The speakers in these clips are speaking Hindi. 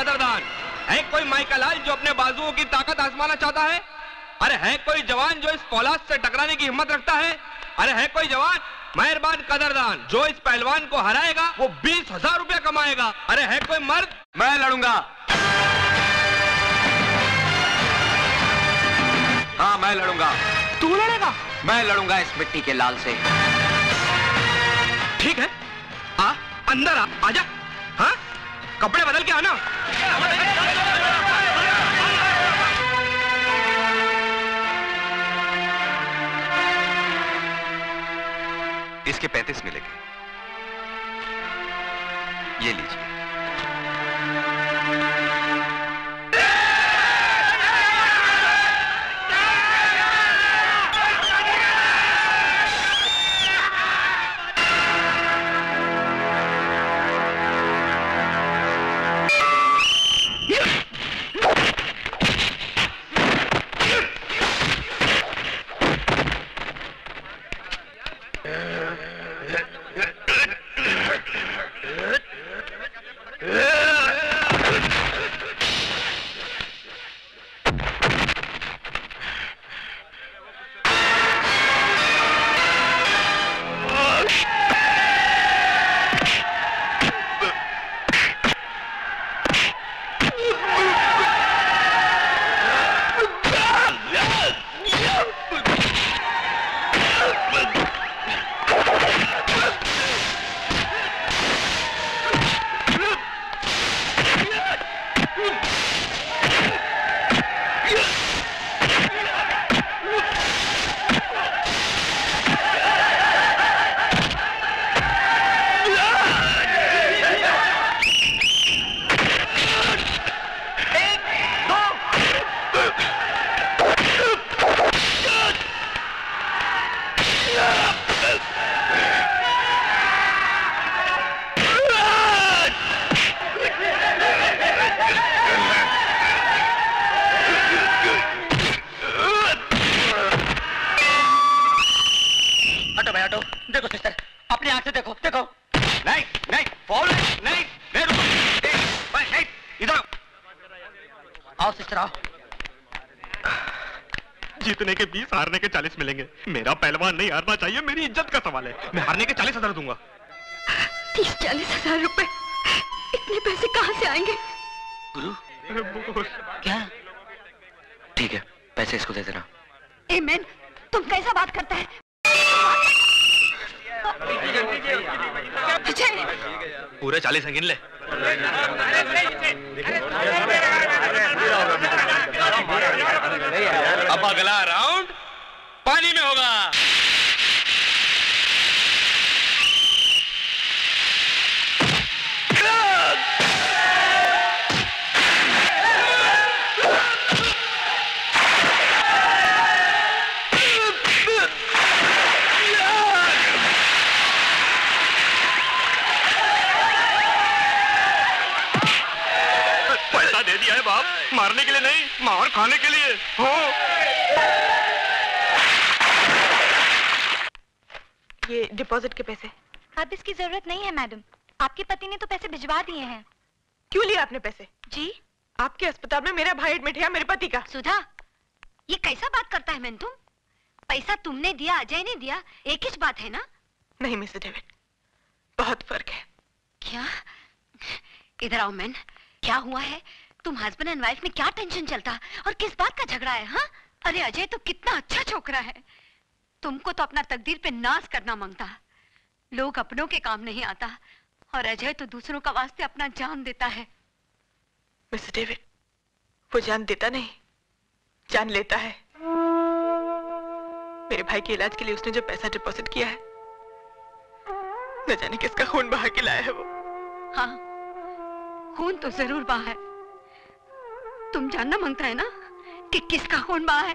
कदरदान है कोई माइकलाल जो अपने बाजुओं की ताकत आजमाना चाहता है? अरे है कोई जवान जो इस फौलाद से टकराने की हिम्मत रखता है? अरे है कोई जवान मेहरबान कदरदान जो इस पहलवान को हराएगा वो बीस हज़ार रुपया कमाएगा। अरे है कोई मर्द? मैं लड़ूँगा। हाँ मैं लड़ूँगा। तू लड़ेगा? मैं लड़ूँगा इस मिट्टी के लाल से। ठीक है। आ अंदर आ आजा। कपड़े बदल के आना। इसके पैंतीस मिलेंगे। ये लीजिए। जीतने के बीस हारने के चालीस मिलेंगे मेरा पहलवान नहीं हारना चाहिए मेरी इज़्ज़त का सवाल है मैं हारने के चालीस हज़ार दूँगा तीस चालीस हज़ार रुपए इतने पैसे कहाँ से आएँगे गुरु क्या ठीक है पैसे इसको दे देना ए मैन तुम कैसा बात करता है पूरे चालीस गिन ले अब अगला राउंड पानी में होगा। मारने के लिए नहीं मार खाने के लिए। हो डिपॉजिट के पैसे? अब इसकी ज़रूरत नहीं है मैडम। आपके पति ने तो पैसे भिजवा दिए हैं। क्यों लिए आपने पैसे? जी। आपके अस्पताल में मेरा भाई एडमिट है मेरे पति का। सुधा ये कैसा बात करता है मैन तुम पैसा तुमने दिया अजय ने दिया एक ही बात है ना? नहीं मिस्टर डेविड बहुत फ़र्क है। क्या? इधर आओ मैन। क्या हुआ है? तुम हस्बैंड एंड वाइफ में क्या टेंशन चलता? और किस बात का झगड़ा है हाँ? अरे अजय तो कितना अच्छा छोकरा है। तुमको तो अपना तकदीर पे नाश करना माँगता लोग अपनों के काम नहीं आता और अजय तो दूसरों का वास्ते अपना जान देता है। मिस्टर डेविड वो जान देता नहीं जान लेता है। मेरे भाई के इलाज के लिए उसने जो पैसा डिपॉजिट किया है न जाने किसका खून बहा के लाया है वो। हाँ खून तो ज़रूर बहा है। तुम जानना माँगता है ना कि किसका खून बहा है?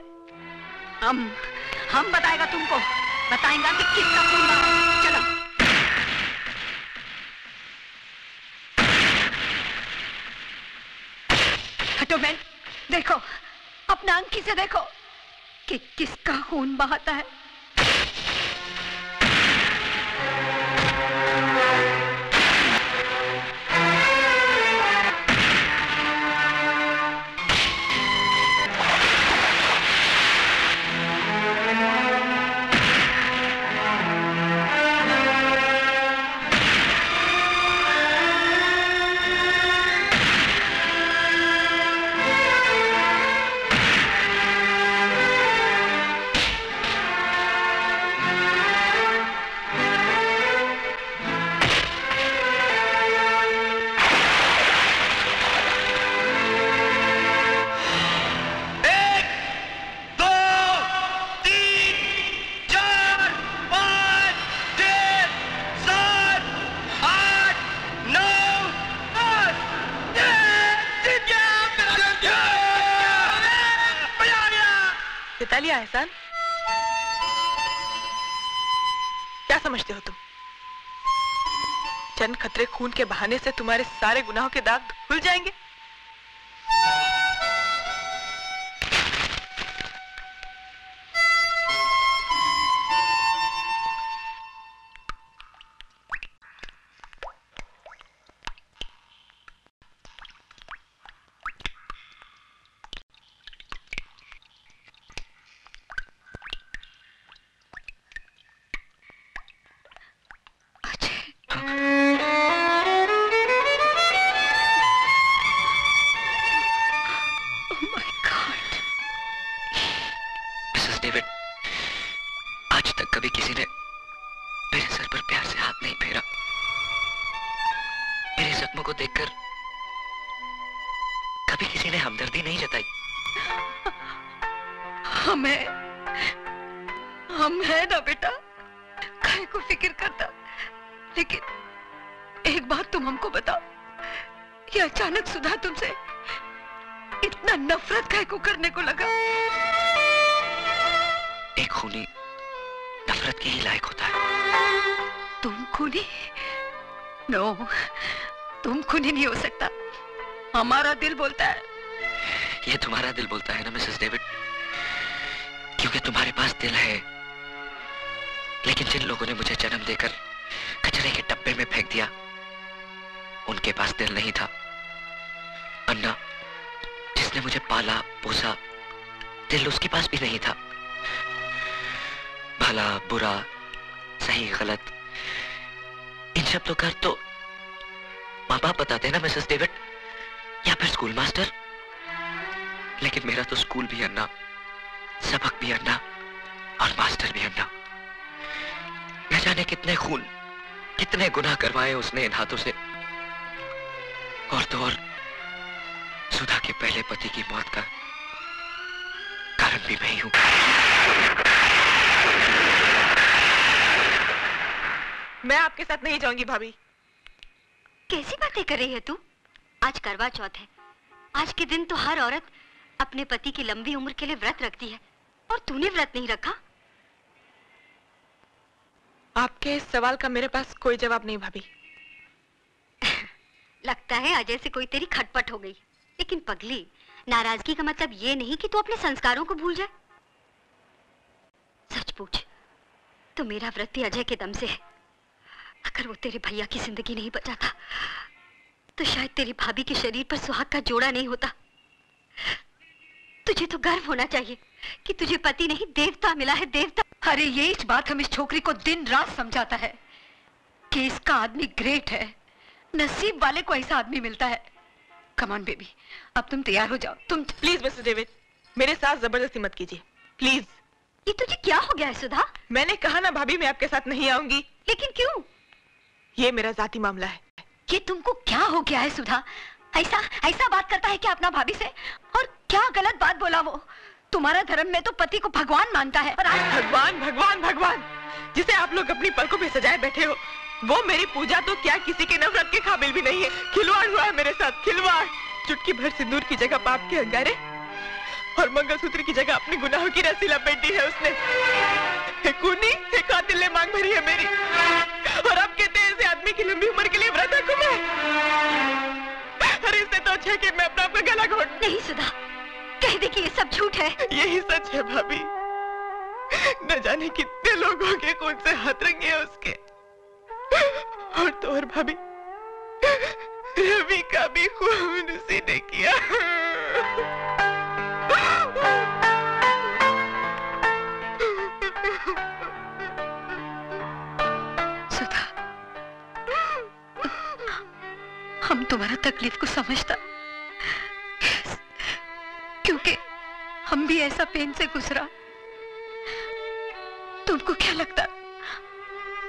हम हम बताएगा तुमको। बताएगा कि किसका खून चलो। हटो मैन देखो, अपना अंकी से देखो कि किसका खून बहाता है। बदला लिया एहसान क्या समझते हो तुम? चंद खतरे खून के बहाने से तुम्हारे सारे गुनाहों के दाग खुल जाएँगे। नहीं जताई हमें हम है ना बेटा काहे को फ़िक्र करता। लेकिन एक बात तुम हमको बताओ ये अचानक सुधा तुमसे इतना नफरत काहे को करने को लगा। एक खूनी नफरत के ही लायक होता है। तुम खूनी? नो तुम खूनी नहीं हो सकता। हमारा दिल बोलता है ये तुम्हारा दिल बोलता है ना, मिसेस डेविड? क्योंकि तुम्हारे पास दिल है। लेकिन जिन लोगों ने मुझे जन्म देकर कचरे के डब्बे में फेंक दिया, उनके पास दिल नहीं था। अन्ना, जिसने मुझे पाला, पोसा, दिल उसके पास भी नहीं था। भला, बुरा, सही, गलत, इन शब्दों का तो माँ बाप बताते ना मिसेस डेविड? या फिर स्कूल मास्टर? लेकिन मेरा तो स्कूल भी अन्ना सबक भी अन्ना और मास्टर भी अन्ना। न जाने कितने खून कितने गुनाह करवाए उसने इन हाथों से। और तो और सुधा के पहले पति की मौत का कारण भी मैं ही हूँ। मैं आपके साथ नहीं जाऊँगी भाभी। कैसी बातें कर रही है तू? आज करवा चौथ है। आज के दिन तो हर औरत अपने पति की लंबी उम्र के लिए व्रत रखती है और तूने व्रत नहीं रखा? आपके इस सवाल का मेरे पास कोई जवाब नहीं भाभी। लगता है अजय से कोई तेरी खटपट हो गई। लेकिन पगली नाराज़गी का मतलब ये नहीं कि तू अपने संस्कारों को भूल जाए। सच पूछ तो मेरा व्रत ही अजय के दम से है। अगर वो तेरे भैया की ज़िंदगी नहीं बचाता तो शायद तेरी भाभी के शरीर पर सुहाग का जोड़ा नहीं होता। तुझे तो गर्व होना चाहिए कि तुझे पति नहीं देवता मिला है देवता। अरे ये इस बात हम इस छोकरी को दिन रात समझाता है कि इसका आदमी ग्रेट है। नसीब वाले को ऐसा आदमी मिलता है। कमान बेबी अब तुम तैयार हो जाओ। तुम प्लीज़ मिस्टर डेविड मेरे साथ ज़बरदस्ती मत कीजिए। प्लीज़ ये तुझे क्या हो गया है सुधा? मैंने कहा ना भाभी मैं आपके साथ नहीं आऊँगी। लेकिन क्यों? ये मेरा जाति मामला है। ये तुमको क्या हो गया है सुधा? ऐसा ऐसा बात करता है क्या अपना भाभी से? और क्या गलत बात बोला वो? तुम्हारा धर्म में तो पति को भगवान मानता है। और आज भगवान भगवान भगवान! जिसे आप लोग अपनी पलकों पे सजाए बैठे हो, वो मेरी पूजा तो क्या किसी के नफरत के काबिल भी नहीं है। खिलवाड़ हुआ है मेरे साथ, खिलवाड़! चुटकी भर सिंदूर की जगह पाप के अंगारे और मंगलसूत्र की जगह अपने गुनाहों की रस्सी लपेट है उसने। हे खूनी, हे कातिल मांग भरी है मेरी। है यही सच है, भाभी। न जाने कितने लोगों के खून से हाथ रंगे हैं उसके। और तो और, भाभी, रवि का भी खून उसी ने किया। सुधा, हम तुम्हारा तकलीफ़ को समझता हम भी ऐसा पेन से गुजरा। तुमको क्या लगता?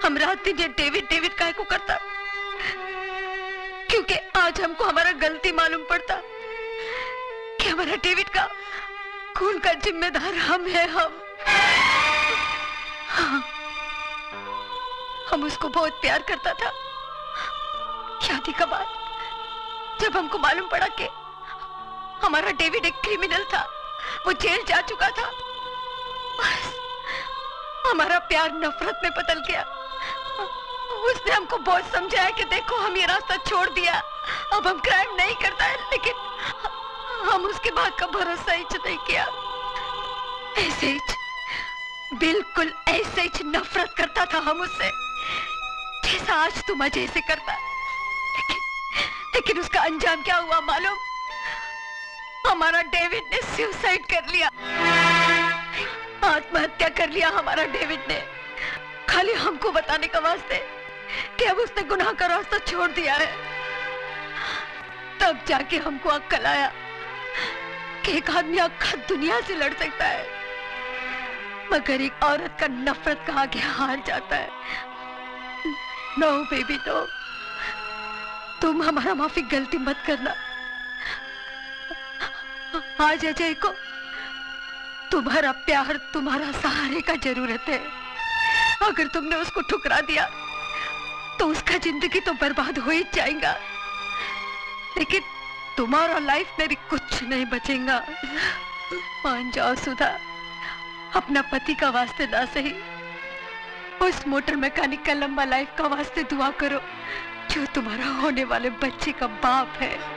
हम रात दिन ये डेविड डेविड काहे को करता? क्योंकि आज हमको हमारा गलती मालूम पड़ता कि हमारा डेविड का खून का जिम्मेदार हम है हम। हाँ, हम उसको बहुत प्यार करता था। शादी का बाद जब हमको मालूम पड़ा कि हमारा डेविड एक क्रिमिनल था वो जेल जा चुका था। हमारा प्यार नफरत में बदल गया। उसने हमको बहुत समझाया कि देखो, हम ये रास्ता छोड़ दिया। अब हम क्राइम नहीं करता है, लेकिन हम उसके बाद का भरोसा ही नहीं किया। ऐसे ही बिल्कुल ऐसे ही नफरत करता था हम उससे, जैसा आज तुम अजय से करता। लेकिन लेकिन उसका अंजाम क्या हुआ मालूम? हमारा डेविड ने सुसाइड कर लिया। आत्महत्या कर लिया हमारा डेविड ने। खाली हमको बताने का वास्ते कि अब उसने गुनाह का रास्ता छोड़ दिया है। तब जाके हमको अक्कल आया कि एक आदमी अक्खा दुनिया से लड़ सकता है, मगर एक औरत का नफरत का आगे हार जाता है। नो बेबी नो तुम हमारा माफ़ी गलती मत करना। आज अजय को तुम्हारा प्यार, तुम्हारा सहारे का ज़रूरत है। अगर तुमने उसको ठुकरा दिया तो उसका ज़िंदगी तो बर्बाद हो ही जाएगा। लेकिन तुम्हारा लाइफ में भी कुछ नहीं बचेगा। मान जाओ सुधा, अपना पति का वास्ते ना सही। उस मोटर मैकेनिक का लंबा लाइफ का वास्ते दुआ करो, जो तुम्हारा होने वाले बच्चे का बाप है।